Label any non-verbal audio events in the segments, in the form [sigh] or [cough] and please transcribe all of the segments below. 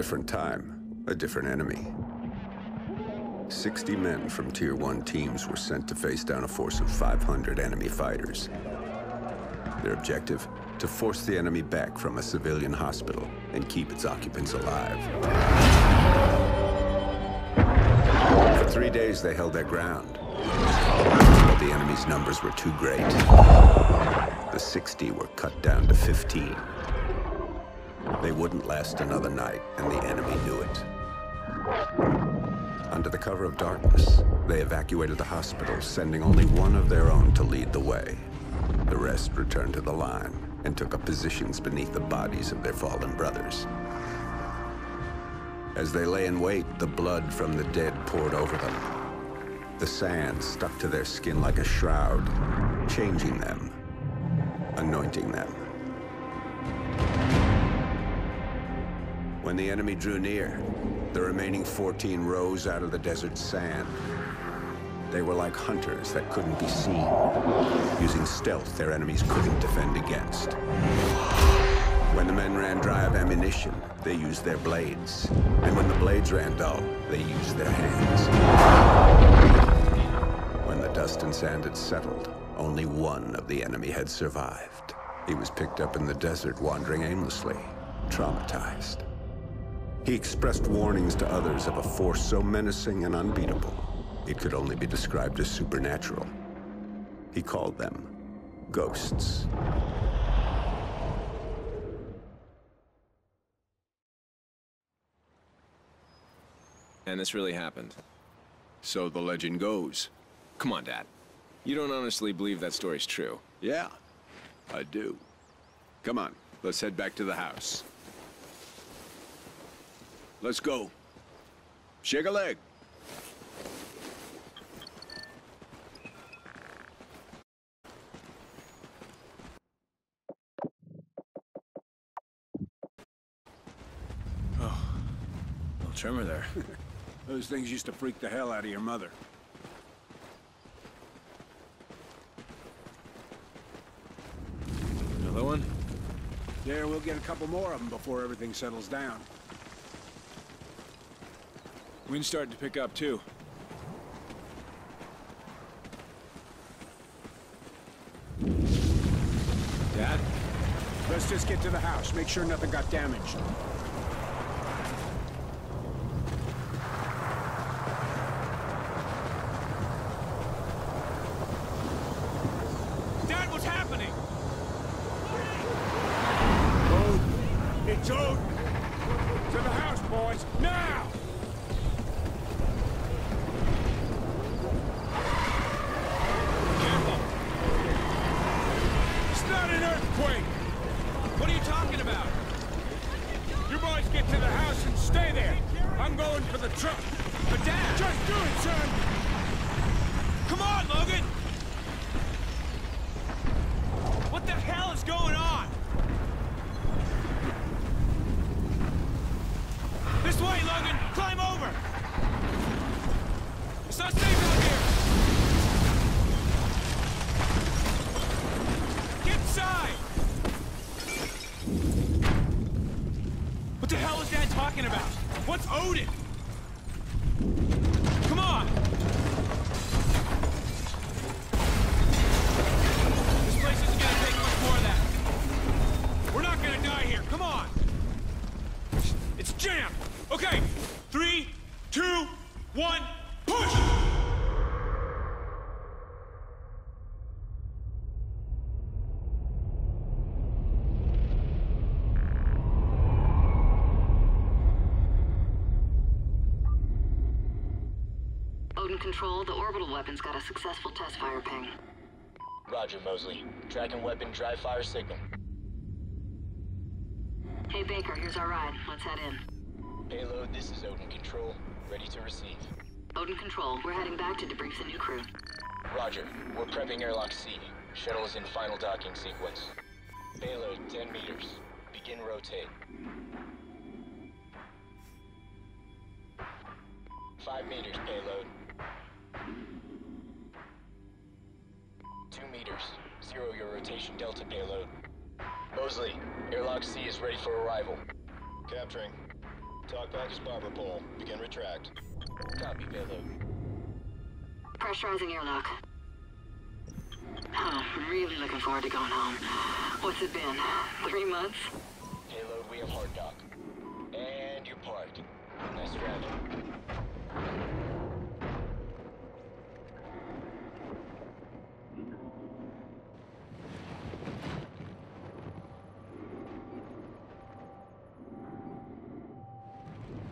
Different time, a different enemy. 60 men from Tier 1 teams were sent to face down a force of 500 enemy fighters. Their objective? To force the enemy back from a civilian hospital and keep its occupants alive. For three days they held their ground. But the enemy's numbers were too great. The 60 were cut down to 15. They wouldn't last another night, and the enemy knew it. Under the cover of darkness, they evacuated the hospital, sending only one of their own to lead the way. The rest returned to the line and took up positions beneath the bodies of their fallen brothers. As they lay in wait, the blood from the dead poured over them. The sand stuck to their skin like a shroud, changing them, anointing them. When the enemy drew near, the remaining 14 rose out of the desert sand. They were like hunters that couldn't be seen, using stealth their enemies couldn't defend against. When the men ran dry of ammunition, they used their blades. And when the blades ran dull, they used their hands. When the dust and sand had settled, only one of the enemy had survived. He was picked up in the desert wandering aimlessly, traumatized. He expressed warnings to others of a force so menacing and unbeatable, it could only be described as supernatural. He called them ghosts. And this really happened. So the legend goes. Come on, Dad. You don't honestly believe that story's true. Yeah, I do. Come on, let's head back to the house. Let's go. Shake a leg. Oh, little tremor there. [laughs] Those things used to freak the hell out of your mother. Another one? Yeah, we'll get a couple more of them before everything settles down. Wind's starting to pick up, too. Dad? Let's just get to the house, make sure nothing got damaged. Dad, what's happening? Odin! It's Odin! To the house, boys, now! Careful. It's not an earthquake! What are you talking about? You boys get to the house and stay there. I'm going for the truck. But Dad! Just do it, son! Come on, Logan! Odin Control, the orbital weapon's got a successful test fire ping. Roger, Mosley. Tracking weapon dry fire signal. Hey Baker, here's our ride. Let's head in. Payload, this is Odin Control. Ready to receive. Odin Control, we're heading back to debrief the new crew. Roger. We're prepping airlock C. Shuttle is in final docking sequence. Payload, 10 meters. Begin rotate. Five meters, payload. Two meters. Zero your rotation delta payload. Mosley, airlock C is ready for arrival. Capturing. Talkback is barber pole. Begin retract. Copy, payload. Pressurizing airlock. Oh, really looking forward to going home. What's it been? Three months? Payload, we have hard dock. And you're parked. Nice strategy.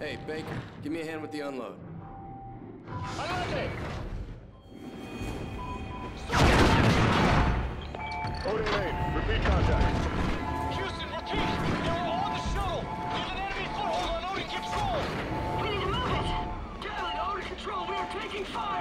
Hey, Baker, give me a hand with the unload. Odin Main, repeat contact. Houston, repeat! They were on the shuttle! There's an enemy foothold on Odin Control! We need to move it! Darling, order control, we are taking fire!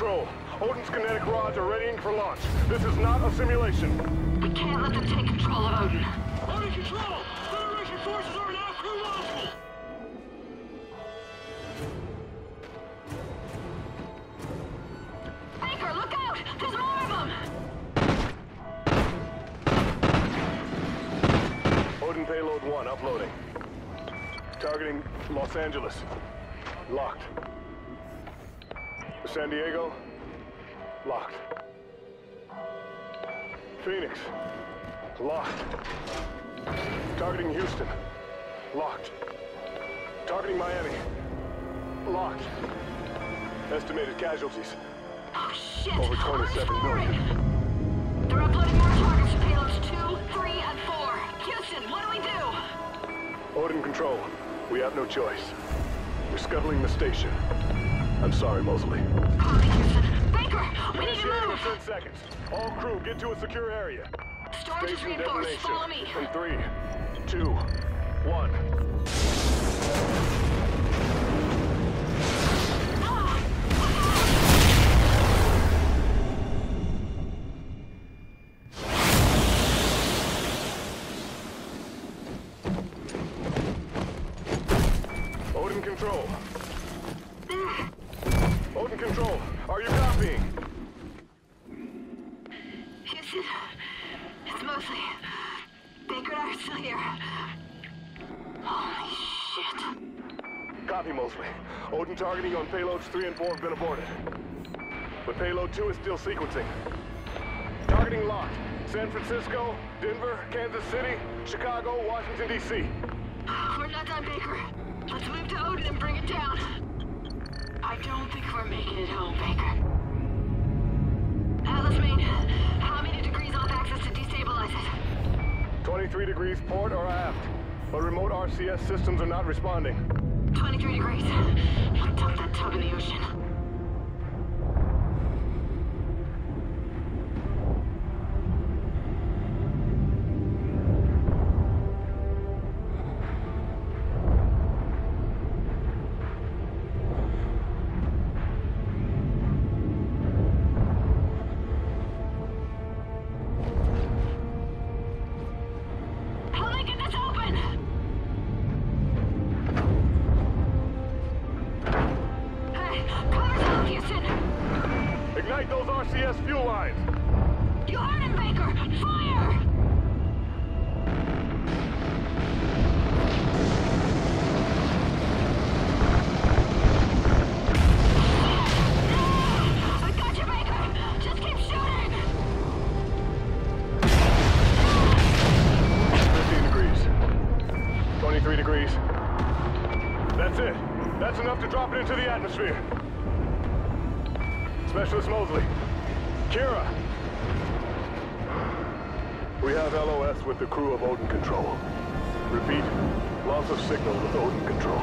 Control. Odin's kinetic rods are readying for launch. This is not a simulation. We can't let them take control of Odin. Odin Control! Federation forces are now crew module! Baker, look out! There's more of them! Odin Payload 1 uploading. Targeting Los Angeles. Locked. San Diego. Locked. Phoenix. Locked. Targeting Houston. Locked. Targeting Miami. Locked. Estimated casualties. Oh, shit! Over Others 27 forward. million. They're uploading more targets to payloads 2, 3, and 4. Houston, what do we do? Odin Control. We have no choice. We're scuttling the station. I'm sorry, Mosley. Baker, we need to in move! 10 seconds. All crew, get to a secure area. Storage is reinforced. Follow me. In three, two, one. Copy, Mosley. Odin targeting on payloads 3 and 4 have been aborted. But payload 2 is still sequencing. Targeting locked. San Francisco, Denver, Kansas City, Chicago, Washington, D.C. We're not done, Baker. Let's move to Odin and bring it down. I don't think we're making it home, Baker. Atlas Main, how many degrees off axis to destabilize it? 23 degrees port or aft. But remote RCS systems are not responding. 23 degrees. Dump that tub in the ocean. Kira. We have LOS with the crew of Odin Control. Repeat, loss of signal with Odin Control.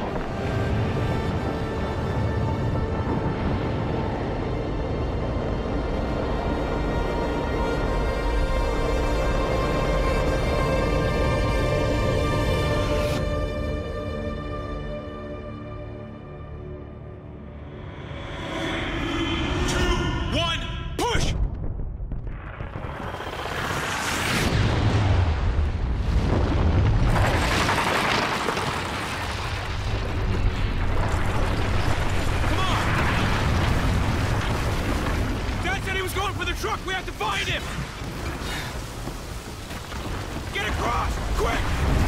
Quick!